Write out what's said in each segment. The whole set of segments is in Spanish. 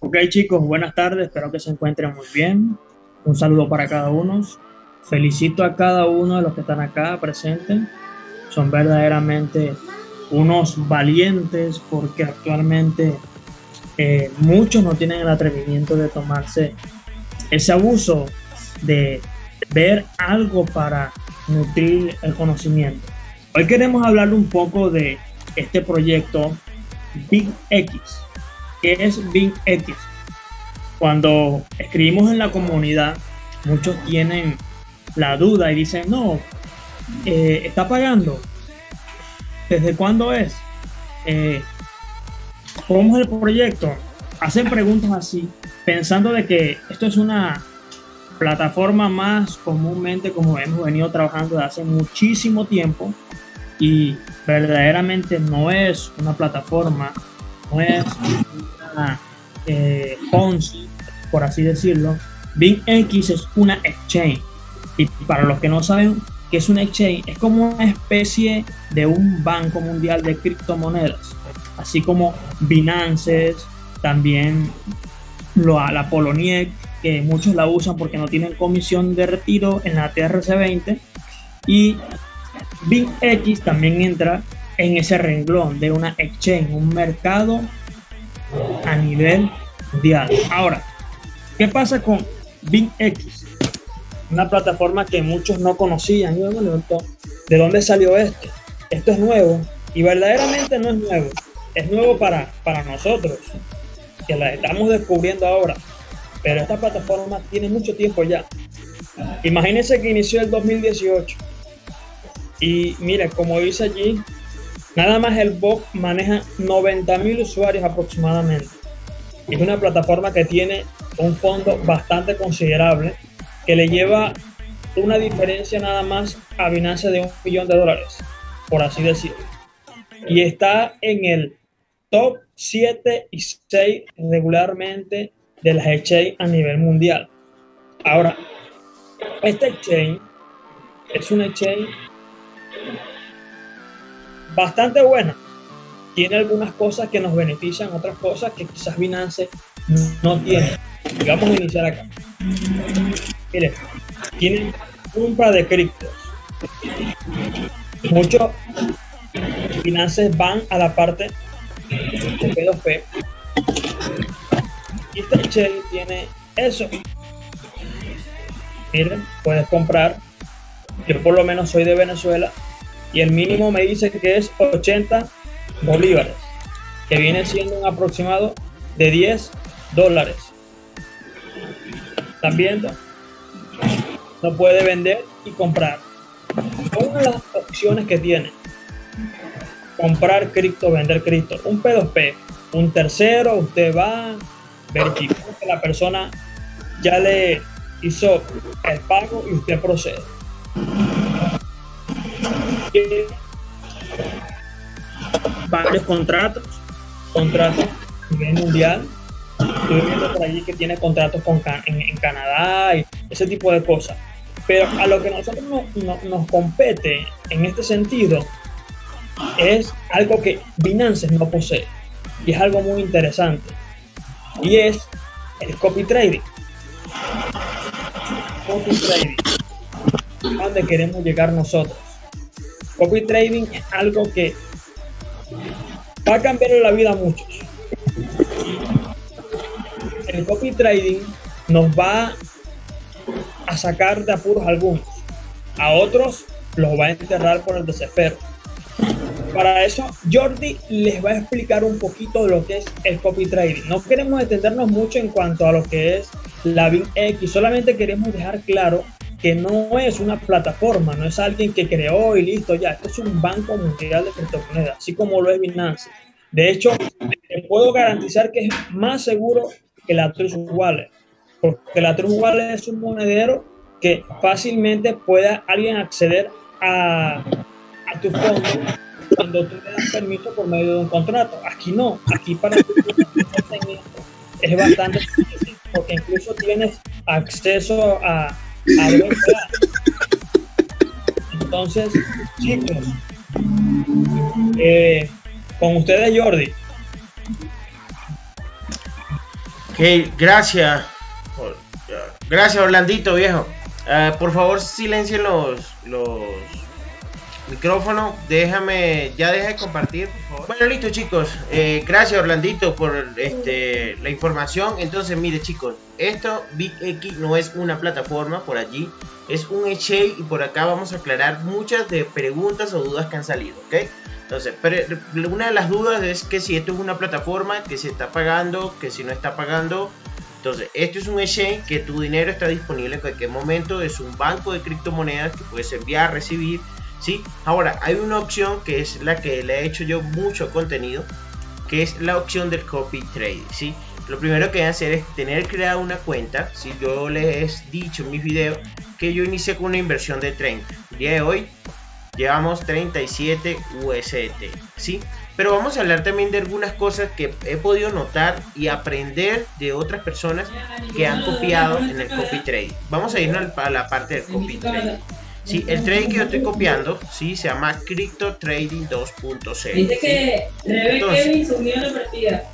Ok chicos, buenas tardes, espero que se encuentren muy bien. Un saludo para cada uno. Felicito a cada uno de los que están acá presentes. Son verdaderamente unos valientes porque actualmente eh, muchos no tienen el atrevimiento de tomarse ese abuso de ver algo para nutrir el conocimiento. Hoy queremos hablar un poco de este proyecto Big X. ¿Qué es Big X? Cuando escribimos en la comunidad, muchos tienen la duda y dicen, no, eh, está pagando. ¿Desde cuándo es? Eh, ¿Cómo es el proyecto? Hacen preguntas así, pensando de que esto es una plataforma más comúnmente como hemos venido trabajando desde hace muchísimo tiempo y verdaderamente no es una plataforma, no es una eh, Ponzi, por así decirlo. BingX es una exchange y para los que no saben qué es una exchange, es como una especie de un banco mundial de criptomonedas, así como Binance, también la Poloniex, que muchos la usan porque no tienen comisión de retiro en la TRC20 y BingX también entra en ese renglón de una exchange, un mercado a nivel mundial. Ahora, ¿qué pasa con BingX? Una plataforma que muchos no conocían. ¿De dónde salió esto? Esto es nuevo y verdaderamente no es nuevo. Es nuevo para, para nosotros, que la estamos descubriendo ahora. Pero esta plataforma tiene mucho tiempo ya. Imagínense que inició el 2018. Y mire, como dice allí, nada más el bot maneja 90 mil usuarios aproximadamente. Es una plataforma que tiene un fondo bastante considerable que le lleva una diferencia nada más a Binance de un millón de dólares, por así decirlo. Y está en el top 7 y 6 regularmente de las exchange a nivel mundial. Ahora, este exchange es una exchange bastante buena. Tiene algunas cosas que nos benefician, otras cosas que quizás Binance no tiene. Vamos a iniciar acá. Miren, tienen compra de criptos. Muchos Binance van a la parte de P2P este tiene eso. Miren, puedes comprar. Yo por lo menos soy de Venezuela y el mínimo me dice que es 80 bolívares, que viene siendo un aproximado de 10 dólares. ¿Están viendo? No puede vender y comprar. Una de las opciones que tiene. Comprar cripto, vender cripto. Un P2P. Un tercero, usted va, verificó que la persona ya le hizo el pago y usted procede. Varios contratos, contratos a nivel mundial. Estoy viendo por allí que tiene contratos con, en, Canadá y ese tipo de cosas. Pero a lo que nosotros nos compete en este sentido es algo que Binance no posee y es algo muy interesante y es el copy trading. Copy trading. ¿A dónde queremos llegar nosotros? Copy trading es algo que va a cambiar la vida a muchos. El copy trading nos va a sacar de apuros algunos. A otros los va a enterrar por el desespero. Para eso, Jordi les va a explicar un poquito de lo que es el copy trading. No queremos extendernos mucho en cuanto a lo que es la BinX, solamente queremos dejar claro que no es una plataforma, no es alguien que creó y listo ya. Esto es un banco mundial de criptomonedas, así como lo es Binance. De hecho, te puedo garantizar que es más seguro que la Trust Wallet, porque la Trust Wallet es un monedero que fácilmente pueda alguien acceder a, a tu fondo cuando tú le das permiso por medio de un contrato. Aquí no, aquí para es bastante difícil porque incluso tienes acceso a, a entonces, chicos, eh, con ustedes Jordi. Ok, gracias. Gracias, Orlandito, viejo. Uh, por favor, silencien los, los micrófonos. Déjame, ya deja de compartir. Bueno, listo, chicos. Eh, gracias, Orlandito, por este, la información. Entonces, mire, chicos, esto Big X no es una plataforma por allí. Es un exchange y por acá vamos a aclarar muchas de preguntas o dudas que han salido, ¿ok? Entonces, pero una de las dudas es que si esto es una plataforma, que se está pagando, que si no está pagando. Entonces, esto es un exchange que tu dinero está disponible en cualquier momento. Es un banco de criptomonedas que puedes enviar, recibir. ¿Sí? Ahora, hay una opción que es la que le he hecho yo mucho contenido, que es la opción del copy trade. ¿sí? Lo primero que hay que hacer es tener creada una cuenta. Si yo les he dicho en mis videos que yo inicié con una inversión de 30. El día de hoy llevamos 37 USDT, ¿sí? Pero vamos a hablar también de algunas cosas que he podido notar y aprender de otras personas que han copiado en el copy trade. Vamos a irnos a la parte del copy trade. Sí, el trade que yo estoy copiando, sí, se llama Crypto Trading 2.0. Dice que Rebe Kevin subió la partida.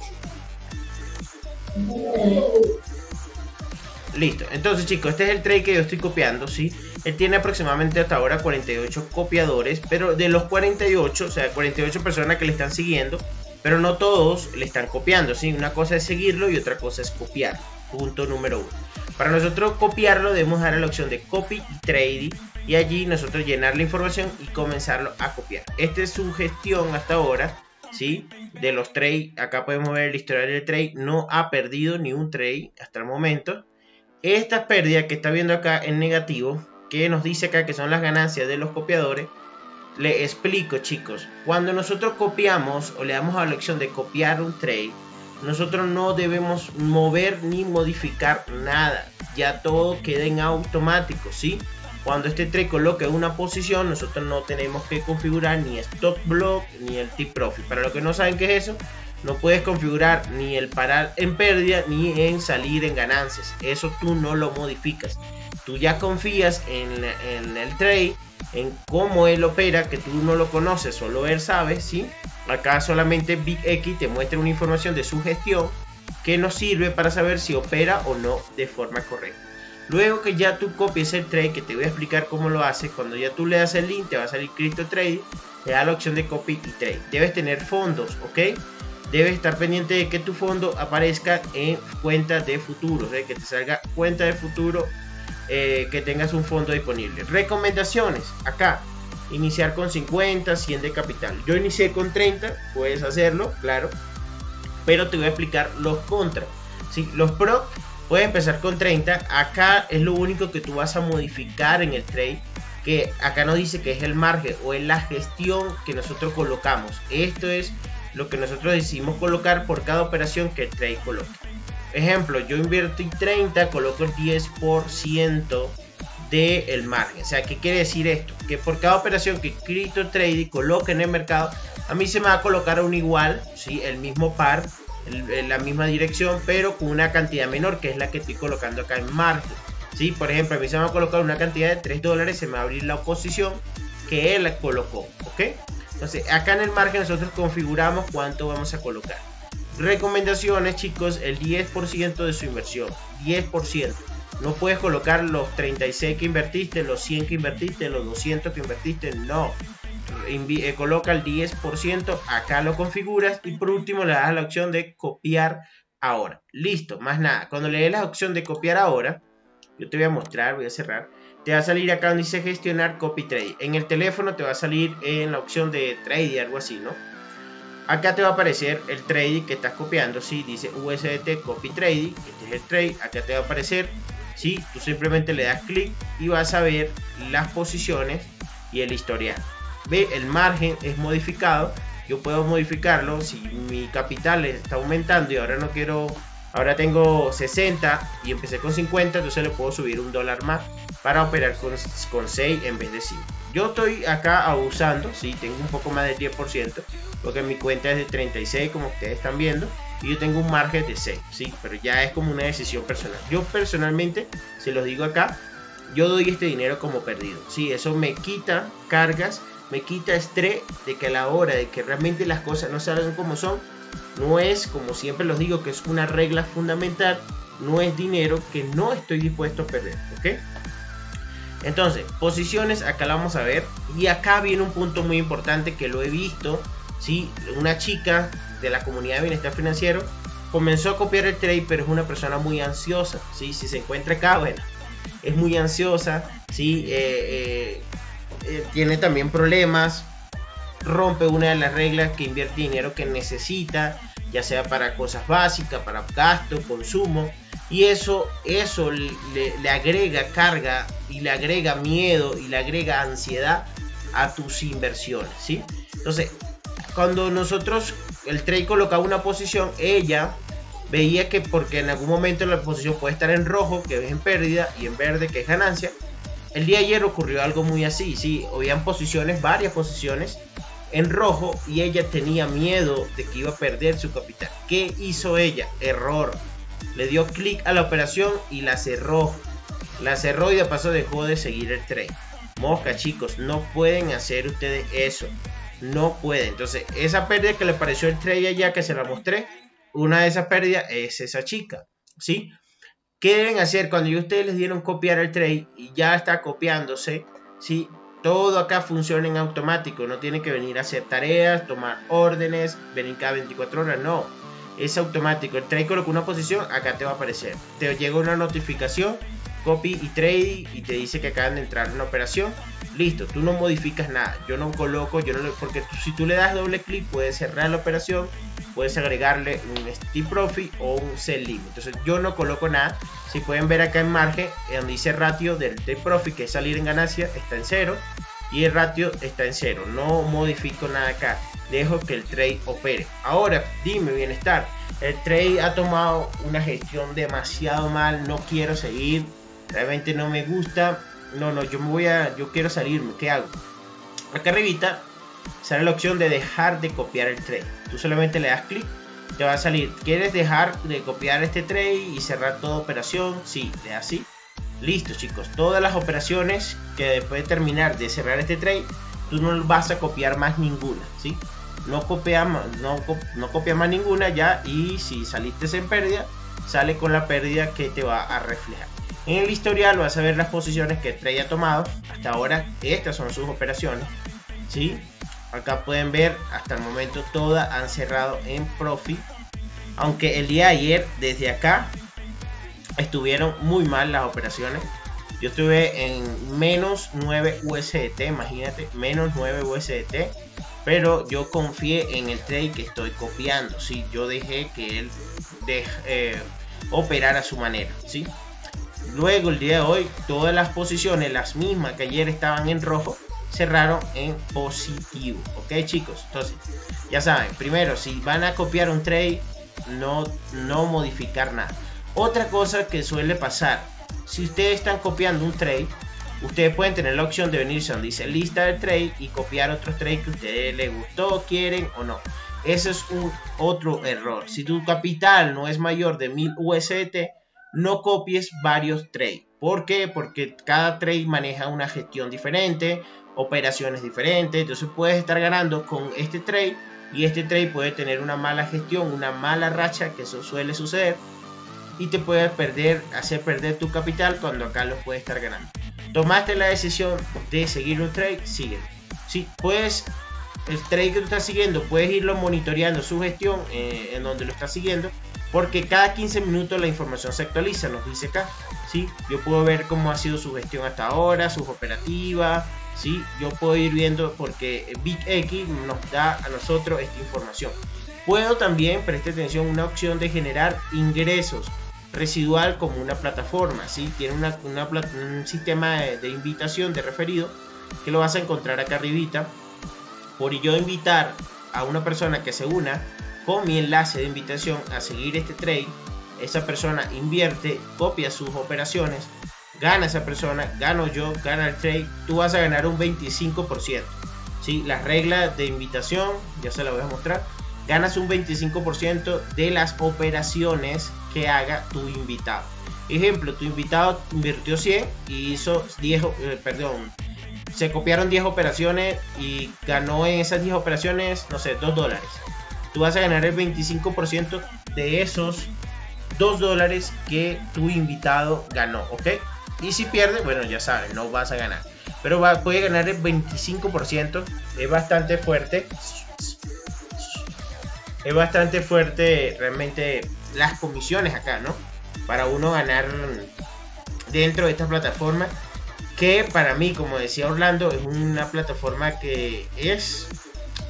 Listo, entonces chicos, este es el trade que yo estoy copiando, ¿sí? Él tiene aproximadamente hasta ahora 48 copiadores, pero de los 48, o sea, 48 personas que le están siguiendo, pero no todos le están copiando, ¿sí? Una cosa es seguirlo y otra cosa es copiar. Punto número uno. Para nosotros copiarlo debemos dar la opción de copy y trading y allí nosotros llenar la información y comenzarlo a copiar. Esta es su gestión hasta ahora, ¿sí? De los trades, acá podemos ver el historial del trade, no ha perdido ni un trade hasta el momento. Esta pérdida que está viendo acá en negativo, que nos dice acá que son las ganancias de los copiadores, le explico chicos, cuando nosotros copiamos o le damos a la opción de copiar un trade, nosotros no debemos mover ni modificar nada, ya todo queda en automático, ¿sí? Cuando este trade coloque una posición, nosotros no tenemos que configurar ni stop block ni el tip profit. Para los que no saben qué es eso, no puedes configurar ni el parar en pérdida ni en salir en ganancias. Eso tú no lo modificas. Tú ya confías en, el trade, en cómo él opera, que tú no lo conoces, solo él sabe, ¿sí? Acá solamente Big X te muestra una información de su gestión que nos sirve para saber si opera o no de forma correcta. Luego que ya tú copies el trade, que te voy a explicar cómo lo haces, cuando ya tú le das el link, te va a salir Crypto Trade, te da la opción de copy y trade. Debes tener fondos, ¿ok? debes estar pendiente de que tu fondo aparezca en cuenta de futuro, que te salga cuenta de futuro, eh, que tengas un fondo disponible. Recomendaciones, acá, iniciar con 50, 100 de capital. Yo inicié con 30, puedes hacerlo, claro, pero te voy a explicar los contras. ¿sí? Los pro, puedes empezar con 30, acá es lo único que tú vas a modificar en el trade que acá no dice que es el margen o es la gestión que nosotros colocamos. Esto es lo que nosotros decidimos colocar por cada operación que el trade coloque. Ejemplo, yo invierto 30, coloco el 10% del margen. O sea, ¿qué quiere decir esto? Que por cada operación que Crypto Trading coloque en el mercado, a mí se me va a colocar un igual, ¿sí? el mismo par, en la misma dirección, pero con una cantidad menor, que es la que estoy colocando acá en margen. ¿sí? Por ejemplo, a mí se me va a colocar una cantidad de 3 dólares, se me va a abrir la oposición que él colocó. ¿ok? Entonces, acá en el margen nosotros configuramos cuánto vamos a colocar. Recomendaciones, chicos, el 10% de su inversión. 10%. No puedes colocar los 36 que invertiste, los 100 que invertiste, los 200 que invertiste. No. Eh, coloca el 10%, acá lo configuras y por último le das la opción de copiar ahora. Listo, más nada. Cuando le des la opción de copiar ahora, yo te voy a mostrar, voy a cerrar te va a salir acá donde dice gestionar copy trade. En el teléfono te va a salir en la opción de trade, algo así, ¿no? Acá te va a aparecer el trade que estás copiando, si dice USDT copy trade, este es el trade, acá te va a aparecer, si tú simplemente le das clic y vas a ver las posiciones y el historial. Ve, el margen es modificado, yo puedo modificarlo si mi capital está aumentando y ahora no quiero, ahora tengo 60 y empecé con 50, entonces le puedo subir un dólar más para operar con, con 6 en vez de 5. Yo estoy acá abusando, sí, tengo un poco más del 10%, porque mi cuenta es de 36 como ustedes están viendo, y yo tengo un margen de 6, sí, pero ya es como una decisión personal. Yo personalmente, se los digo acá, yo doy este dinero como perdido. Sí, eso me quita cargas, me quita estrés de que a la hora de que realmente las cosas no salgan como son, no es, como siempre los digo, que es una regla fundamental, no es dinero que no estoy dispuesto a perder, ¿ok? Entonces, posiciones, acá la vamos a ver. Y acá viene un punto muy importante que lo he visto. ¿sí? Una chica de la comunidad de bienestar financiero comenzó a copiar el trade, pero es una persona muy ansiosa. ¿sí? Si se encuentra acá, bueno, es muy ansiosa. ¿sí? Eh, eh, eh, tiene también problemas. Rompe una de las reglas que invierte dinero que necesita, ya sea para cosas básicas, para gasto, consumo. Y eso, eso le, agrega carga y le agrega miedo y le agrega ansiedad a tus inversiones, ¿sí? Entonces, cuando nosotros, el trade colocaba una posición, ella veía que porque en algún momento la posición puede estar en rojo, que es en pérdida, y en verde, que es ganancia. El día de ayer ocurrió algo muy así, sí, habían posiciones, varias posiciones en rojo y ella tenía miedo de que iba a perder su capital. ¿Qué hizo ella? Error le dio clic a la operación y la cerró. La cerró y de paso dejó de seguir el trade. Mosca, chicos, no pueden hacer ustedes eso. No pueden. Entonces, esa pérdida que le pareció el trade allá que se la mostré, una de esas pérdidas es esa chica. ¿Sí? ¿Qué deben hacer cuando ustedes les dieron copiar el trade y ya está copiándose? ¿Sí? Todo acá funciona en automático. No tiene que venir a hacer tareas, tomar órdenes, venir cada 24 horas. No es automático. El trade coloca una posición, acá te va a aparecer. Te llega una notificación, copy y trade y te dice que acaban de entrar en una operación. Listo, tú no modificas nada. Yo no coloco, yo no porque si tú le das doble clic puedes cerrar la operación, puedes agregarle un stop profit o un sell limit. Entonces yo no coloco nada. Si pueden ver acá en margen, donde dice ratio del take profit que es salir en ganancia, está en cero y el ratio está en cero. No modifico nada acá. Dejo que el trade opere. Ahora, dime bienestar. El trade ha tomado una gestión demasiado mal. No quiero seguir. Realmente no me gusta. No, no, yo me voy a. Yo quiero salirme. ¿Qué hago? Acá arribita sale la opción de dejar de copiar el trade. Tú solamente le das clic. Te va a salir. ¿Quieres dejar de copiar este trade y cerrar toda operación? Sí, le das así Listo chicos, todas las operaciones que después de terminar de cerrar este trade, tú no vas a copiar más ninguna, ¿sí? No copia, no, no más ninguna ya y si saliste en pérdida, sale con la pérdida que te va a reflejar. En el historial vas a ver las posiciones que el trade ha tomado. Hasta ahora estas son sus operaciones, ¿sí? Acá pueden ver, hasta el momento todas han cerrado en profit. Aunque el día de ayer, desde acá, estuvieron muy mal las operaciones. Yo estuve en menos 9 USDT, imagínate, menos 9 USDT. Pero yo confié en el trade que estoy copiando. ¿sí? Yo dejé que él de, eh, operara a su manera. ¿sí? Luego el día de hoy, todas las posiciones, las mismas que ayer estaban en rojo, cerraron en positivo. ¿Ok chicos? Entonces, ya saben, primero, si van a copiar un trade, no, no modificar nada. Otra cosa que suele pasar, si ustedes están copiando un trade, ustedes pueden tener la opción de venirse donde dice lista de trade y copiar otros trades que a ustedes les gustó, quieren o no. Ese es un otro error. Si tu capital no es mayor de 1000 USDT, no copies varios trades. ¿Por qué? Porque cada trade maneja una gestión diferente, operaciones diferentes. Entonces puedes estar ganando con este trade y este trade puede tener una mala gestión, una mala racha, que eso suele suceder y te puede perder, hacer perder tu capital cuando acá lo puedes estar ganando. Tomaste la decisión de seguir un trade, sigue. Si puedes, el trade que tú estás siguiendo, puedes irlo monitoreando su gestión eh, en donde lo estás siguiendo, porque cada 15 minutos la información se actualiza, nos dice acá. ¿sí? Yo puedo ver cómo ha sido su gestión hasta ahora, sus operativas. ¿Sí? Yo puedo ir viendo porque Big X nos da a nosotros esta información. Puedo también, preste atención, una opción de generar ingresos residual como una plataforma, ¿sí? Tiene una, un sistema de, invitación de referido que lo vas a encontrar acá arribita. Por yo invitar a una persona que se una con mi enlace de invitación a seguir este trade, esa persona invierte, copia sus operaciones, gana esa persona, gano yo, gana el trade, tú vas a ganar un 25%. ¿sí? Las reglas de invitación, ya se las voy a mostrar, ganas un 25% de las operaciones que haga tu invitado. Ejemplo, tu invitado invirtió 100 y hizo 10, eh, perdón, se copiaron 10 operaciones y ganó en esas 10 operaciones, no sé, 2 dólares. Tú vas a ganar el 25% de esos 2 dólares que tu invitado ganó, ¿ok? Y si pierde, bueno, ya sabes, no vas a ganar. Pero va, puede ganar el 25%, es bastante fuerte. Es bastante fuerte realmente las comisiones acá, ¿no? Para uno ganar dentro de esta plataforma. Que para mí, como decía Orlando, es una plataforma que es,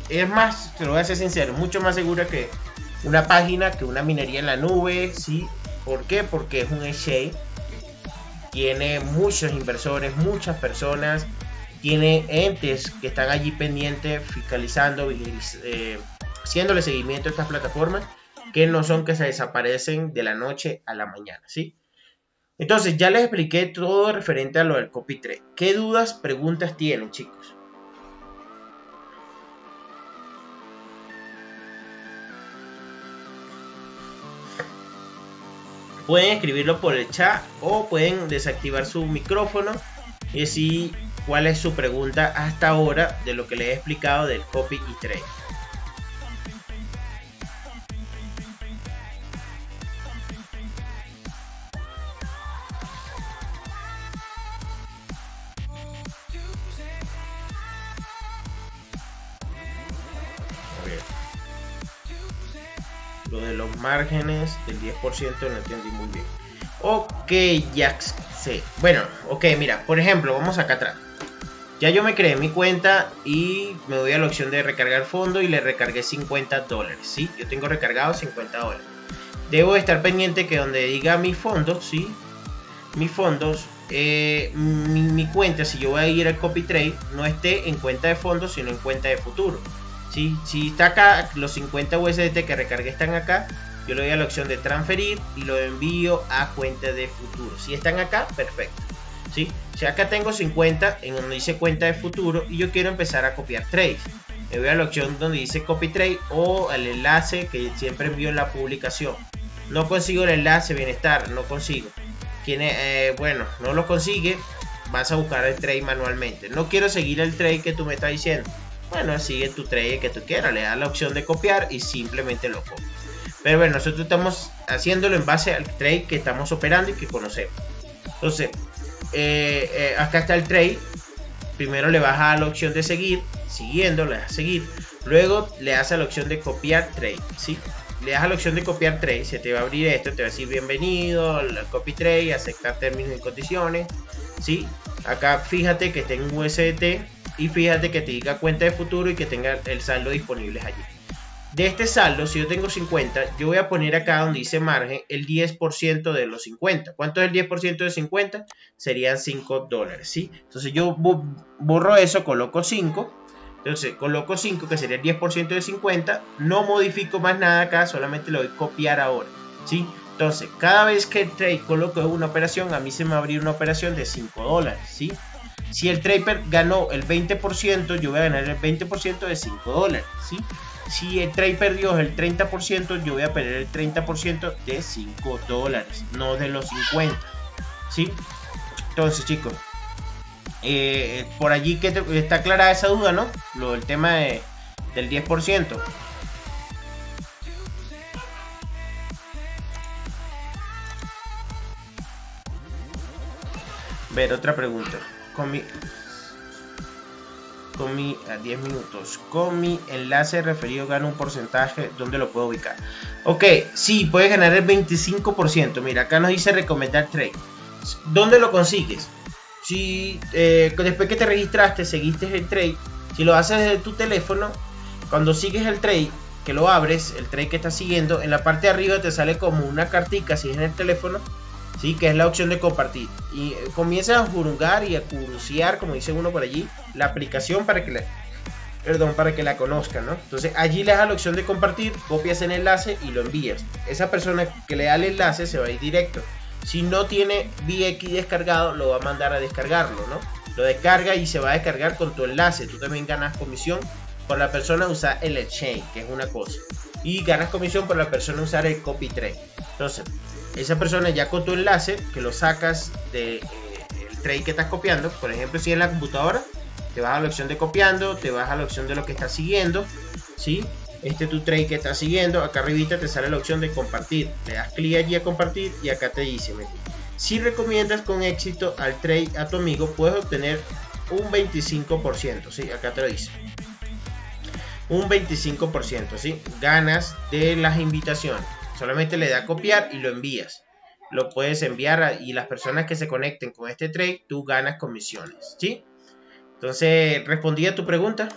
es más, te lo voy a ser sincero, mucho más segura que una página, que una minería en la nube, ¿sí? ¿Por qué? Porque es un exchange tiene muchos inversores, muchas personas, tiene entes que están allí pendientes, fiscalizando, eh, haciéndole seguimiento a estas plataformas, que no son que se desaparecen de la noche a la mañana, ¿sí? Entonces, ya les expliqué todo referente a lo del copy trade. ¿Qué dudas, preguntas tienen, chicos? Pueden escribirlo por el chat o pueden desactivar su micrófono y decir cuál es su pregunta hasta ahora de lo que les he explicado del copy y trade. Del 10% no entendí muy bien. Ok, ya sé. Bueno, ok, mira, por ejemplo, vamos acá atrás. Ya yo me creé mi cuenta y me voy a la opción de recargar fondo y le recargué 50 dólares, ¿sí? Yo tengo recargado 50 dólares. Debo estar pendiente que donde diga mis fondos, ¿sí? Mis fondos, eh, mi, cuenta, si yo voy a ir al copy trade, no esté en cuenta de fondos, sino en cuenta de futuro. Si está acá, los 50 USDT que recargué están acá, yo le doy a la opción de transferir y lo envío a cuenta de futuro. Si están acá, perfecto. ¿sí? Si acá tengo 50 en donde dice cuenta de futuro y yo quiero empezar a copiar trades. Me voy a la opción donde dice copy trade o al enlace que siempre envío en la publicación. No consigo el enlace bienestar, no consigo. Eh, bueno, no lo consigue, vas a buscar el trade manualmente. No quiero seguir el trade que tú me estás diciendo bueno, sigue tu trade que tú quieras, le das la opción de copiar y simplemente lo copias. Pero bueno, nosotros estamos haciéndolo en base al trade que estamos operando y que conocemos. Entonces, eh, eh, acá está el trade. Primero le vas a la opción de seguir, siguiendo, le das a seguir. Luego le das a la opción de copiar trade, ¿sí? Le das a la opción de copiar trade, se te va a abrir esto, te va a decir bienvenido copy trade, aceptar términos y condiciones, ¿sí? Acá fíjate que tengo un USDT y fíjate que te diga cuenta de futuro y que tenga el saldo disponible allí. De este saldo, si yo tengo 50, yo voy a poner acá donde dice margen el 10% de los 50. ¿Cuánto es el 10% de 50? Serían 5 dólares, ¿sí? Entonces yo borro eso, coloco 5. Entonces coloco 5 que sería el 10% de 50. No modifico más nada acá, solamente lo voy a copiar ahora, ¿sí? Entonces cada vez que el trade coloco una operación, a mí se me va a abrir una operación de 5 dólares, ¿sí? Si el trader ganó el 20%, yo voy a ganar el 20% de 5 dólares, ¿sí? Si el trade perdió el 30%, yo voy a perder el 30% de 5 dólares, no de los 50, ¿sí? Entonces, chicos, eh, por allí que está clara esa duda, ¿no? Lo del tema de, del 10%. Ver, otra pregunta con mi con mi a 10 minutos. Con mi enlace referido gano un porcentaje donde lo puedo ubicar ok sí puedes ganar el 25% mira acá nos dice recomendar trade. ¿dónde lo consigues? si eh, después que te registraste seguiste el trade si lo haces desde tu teléfono cuando sigues el trade que lo abres el trade que estás siguiendo en la parte de arriba te sale como una cartica si es en el teléfono ¿sí? que es la opción de compartir. Y eh, comienza a juzgar y a curiosear, como dice uno por allí, la aplicación para que la, perdón, para que la conozcan, ¿no? Entonces allí le das la opción de compartir, copias el enlace y lo envías. Esa persona que le da el enlace se va a ir directo. Si no tiene VX descargado, lo va a mandar a descargarlo, ¿no? Lo descarga y se va a descargar con tu enlace. Tú también ganas comisión por la persona usar el exchange, que es una cosa. Y ganas comisión por la persona usar el copy trade. Entonces, esa persona ya con tu enlace, que lo sacas del de, el trade que estás copiando, por ejemplo, si en la computadora, te vas a la opción de copiando, te vas a la opción de lo que estás siguiendo, ¿sí? Este tu trade que estás siguiendo, acá arribita te sale la opción de compartir. Le das clic allí a compartir y acá te dice, si recomiendas con éxito al trade a tu amigo, puedes obtener un 25%, ¿sí? Acá te lo dice. Un 25%, ¿sí? Ganas de las invitaciones. Solamente le da copiar y lo envías. Lo puedes enviar y las personas que se conecten con este trade, tú ganas comisiones, ¿sí? Entonces, respondí a tu pregunta.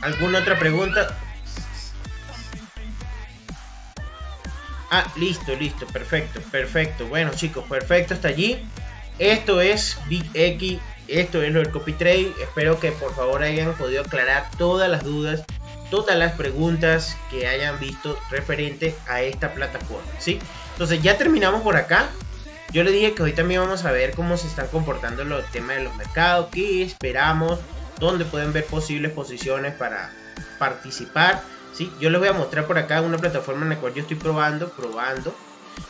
¿Alguna otra pregunta? Ah, listo, listo, perfecto, perfecto. Bueno, chicos, perfecto, hasta allí. Esto es Big X, esto es lo del copy trade. Espero que por favor hayan podido aclarar todas las dudas, todas las preguntas que hayan visto referente a esta plataforma, ¿sí? Entonces ya terminamos por acá. Yo le dije que hoy también vamos a ver cómo se están comportando los temas de los mercados, qué esperamos, donde pueden ver posibles posiciones para participar. ¿Sí? Yo les voy a mostrar por acá una plataforma en la cual yo estoy probando, probando.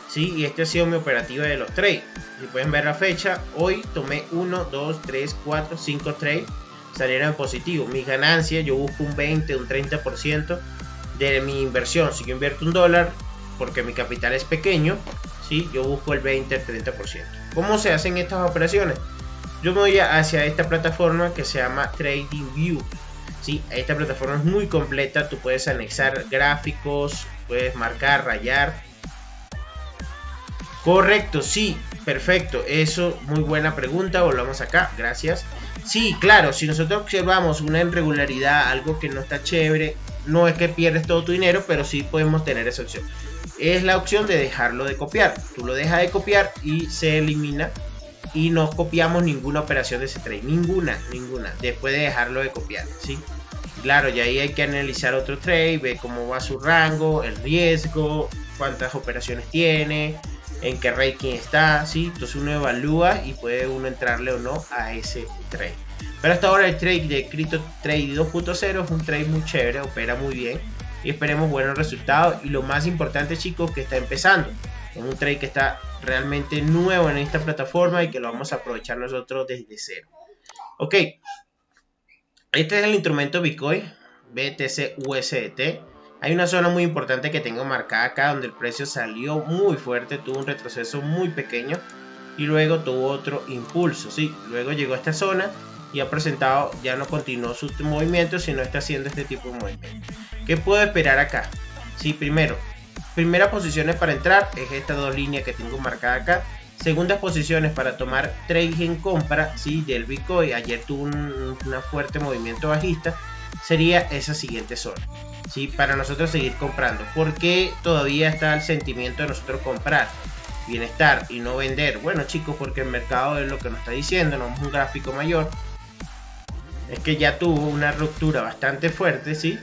¿sí? Y este ha sido mi operativa de los trades. Si pueden ver la fecha, hoy tomé 1, 2, 3, 4, 5 trades. Salieron positivo. Mis ganancias, yo busco un 20, un 30% de mi inversión. Si yo invierto un dólar, porque mi capital es pequeño, ¿sí? yo busco el 20, el 30%. ¿Cómo se hacen estas operaciones? yo me voy hacia esta plataforma que se llama TradingView. ¿Sí? Esta plataforma es muy completa, tú puedes anexar gráficos, puedes marcar, rayar. Correcto, sí, perfecto, eso, muy buena pregunta, volvamos acá, gracias. Sí, claro, si nosotros observamos una irregularidad, algo que no está chévere, no es que pierdes todo tu dinero, pero sí podemos tener esa opción. Es la opción de dejarlo de copiar. Tú lo dejas de copiar y se elimina y no copiamos ninguna operación de ese trade, ninguna, ninguna, después de dejarlo de copiar, ¿sí? Claro, y ahí hay que analizar otro trade, ver cómo va su rango, el riesgo, cuántas operaciones tiene, en qué ranking está, ¿sí? Entonces uno evalúa y puede uno entrarle o no a ese trade. Pero hasta ahora el trade de Crypto Trade 2.0 es un trade muy chévere, opera muy bien y esperemos buenos resultados. Y lo más importante, chicos, que está empezando. Es un trade que está realmente nuevo en esta plataforma y que lo vamos a aprovechar nosotros desde cero. Ok, este es el instrumento Bitcoin BTC USDT. Hay una zona muy importante que tengo marcada acá donde el precio salió muy fuerte, tuvo un retroceso muy pequeño y luego tuvo otro impulso. Sí, luego llegó a esta zona y ha presentado, ya no continuó su movimiento, sino está haciendo este tipo de movimiento. ¿Qué puedo esperar acá? Sí, primero, Primeras posiciones para entrar es estas dos líneas que tengo marcada acá. Segundas posiciones para tomar trade en compra, ¿sí? Del Bitcoin. Ayer tuvo un fuerte movimiento bajista. Sería esa siguiente zona. ¿sí? Para nosotros seguir comprando. porque todavía está el sentimiento de nosotros comprar? Bienestar y no vender. Bueno chicos, porque el mercado es lo que nos está diciendo. No es un gráfico mayor. Es que ya tuvo una ruptura bastante fuerte, ¿sí?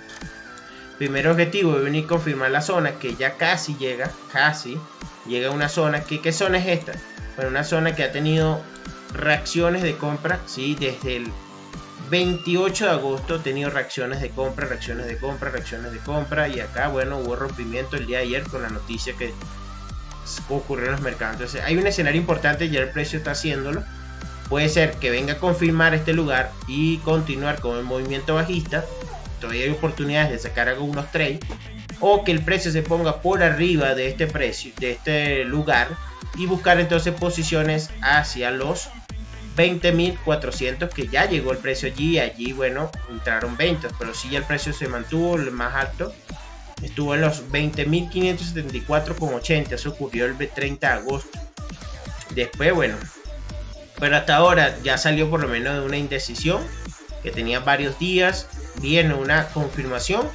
Primer objetivo es venir a confirmar la zona que ya casi llega, casi llega a una zona. que ¿Qué zona es esta? Bueno, una zona que ha tenido reacciones de compra, ¿sí? Desde el 28 de agosto ha tenido reacciones de compra, reacciones de compra, reacciones de compra. Y acá, bueno, hubo rompimiento el día de ayer con la noticia que ocurrió en los mercados. Entonces, hay un escenario importante, ya el precio está haciéndolo. Puede ser que venga a confirmar este lugar y continuar con el movimiento bajista todavía hay oportunidades de sacar algunos trades o que el precio se ponga por arriba de este precio, de este lugar y buscar entonces posiciones hacia los 20.400 que ya llegó el precio allí, allí bueno, entraron 20, pero si ya el precio se mantuvo el más alto, estuvo en los 20.574,80, eso ocurrió el 30 de agosto. Después, bueno, pero hasta ahora ya salió por lo menos de una indecisión que tenía varios días, viene una confirmación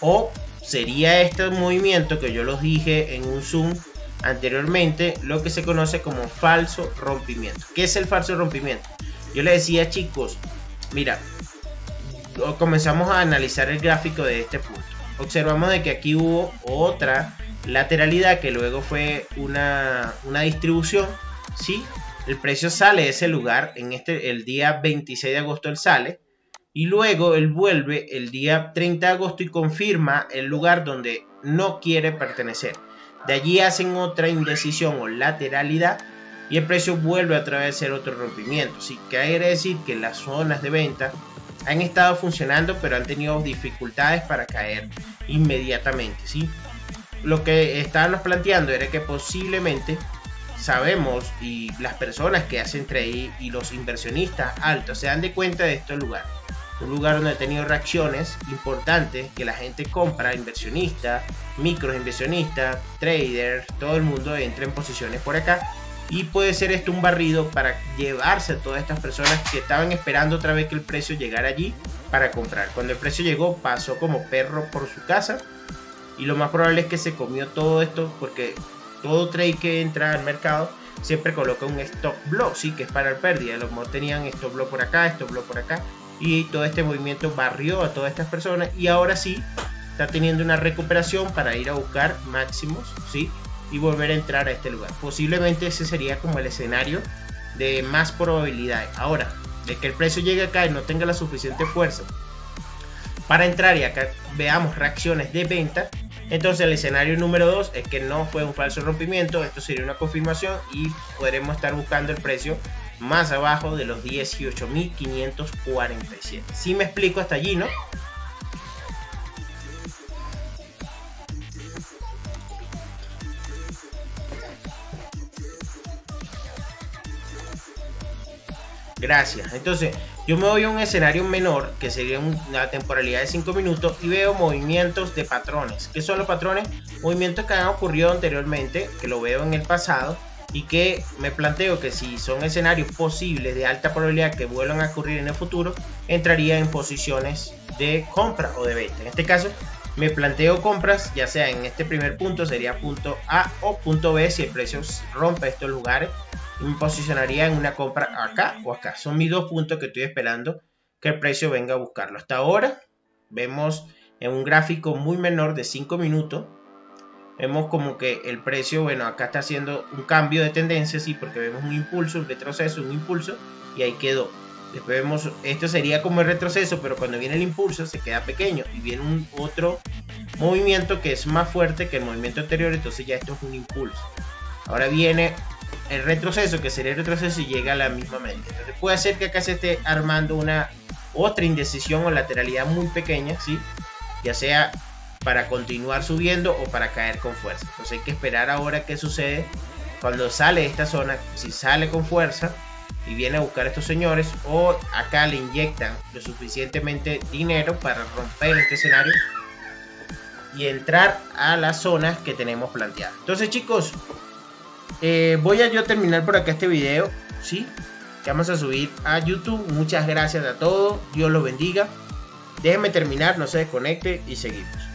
o sería este movimiento que yo los dije en un zoom anteriormente lo que se conoce como falso rompimiento. ¿Qué es el falso rompimiento? Yo le decía chicos, mira, comenzamos a analizar el gráfico de este punto. Observamos de que aquí hubo otra lateralidad que luego fue una, una distribución, ¿sí? el precio sale de ese lugar, en este, el día 26 de agosto él sale, y luego él vuelve el día 30 de agosto y confirma el lugar donde no quiere pertenecer. De allí hacen otra indecisión o lateralidad y el precio vuelve a través otro rompimiento. Sí, que quiere decir que las zonas de venta han estado funcionando pero han tenido dificultades para caer inmediatamente. ¿sí? Lo que estábamos planteando era que posiblemente sabemos y las personas que hacen trade y los inversionistas altos se dan de cuenta de estos lugares. Un lugar donde ha tenido reacciones importantes que la gente compra, inversionistas, traders, todo el mundo entra en posiciones por acá. Y puede ser esto un barrido para llevarse a todas estas personas que estaban esperando otra vez que el precio llegara allí para comprar. Cuando el precio llegó pasó como perro por su casa y lo más probable es que se comió todo esto porque todo trade que entra al mercado siempre coloca un stop block, sí, que es para el pérdida. Los mejor tenían stop block por acá, stop block por acá. Y todo este movimiento barrió a todas estas personas. Y ahora sí, está teniendo una recuperación para ir a buscar máximos, sí, y volver a entrar a este lugar. Posiblemente ese sería como el escenario de más probabilidades. Ahora, de que el precio llegue acá y no tenga la suficiente fuerza para entrar y acá veamos reacciones de venta, entonces el escenario número 2 es que no fue un falso rompimiento, esto sería una confirmación y podremos estar buscando el precio más abajo de los 18.547. Si me explico hasta allí, ¿no? Gracias. Entonces, yo me voy a un escenario menor, que sería una temporalidad de 5 minutos, y veo movimientos de patrones. ¿Qué son los patrones? Movimientos que han ocurrido anteriormente, que lo veo en el pasado, y que me planteo que si son escenarios posibles de alta probabilidad que vuelvan a ocurrir en el futuro, entraría en posiciones de compra o de venta. En este caso, me planteo compras, ya sea en este primer punto, sería punto A o punto B, si el precio rompe estos lugares me posicionaría en una compra acá o acá. Son mis dos puntos que estoy esperando que el precio venga a buscarlo. Hasta ahora vemos en un gráfico muy menor de 5 minutos. Vemos como que el precio, bueno, acá está haciendo un cambio de tendencia, sí, porque vemos un impulso, un retroceso, un impulso, y ahí quedó. Después vemos, esto sería como el retroceso, pero cuando viene el impulso se queda pequeño y viene un otro movimiento que es más fuerte que el movimiento anterior, entonces ya esto es un impulso. Ahora viene el retroceso, que sería el retroceso y llega a la misma medida. Entonces puede ser que acá se esté armando una otra indecisión o lateralidad muy pequeña, ¿sí? Ya sea para continuar subiendo o para caer con fuerza. Entonces hay que esperar ahora qué sucede cuando sale esta zona, si sale con fuerza y viene a buscar a estos señores o acá le inyectan lo suficientemente dinero para romper este escenario y entrar a las zonas que tenemos planteadas. Entonces chicos, eh, voy a yo terminar por acá este video, ¿sí? Que vamos a subir a YouTube. Muchas gracias a todos. Dios los bendiga. Déjenme terminar, no se desconecte y seguimos.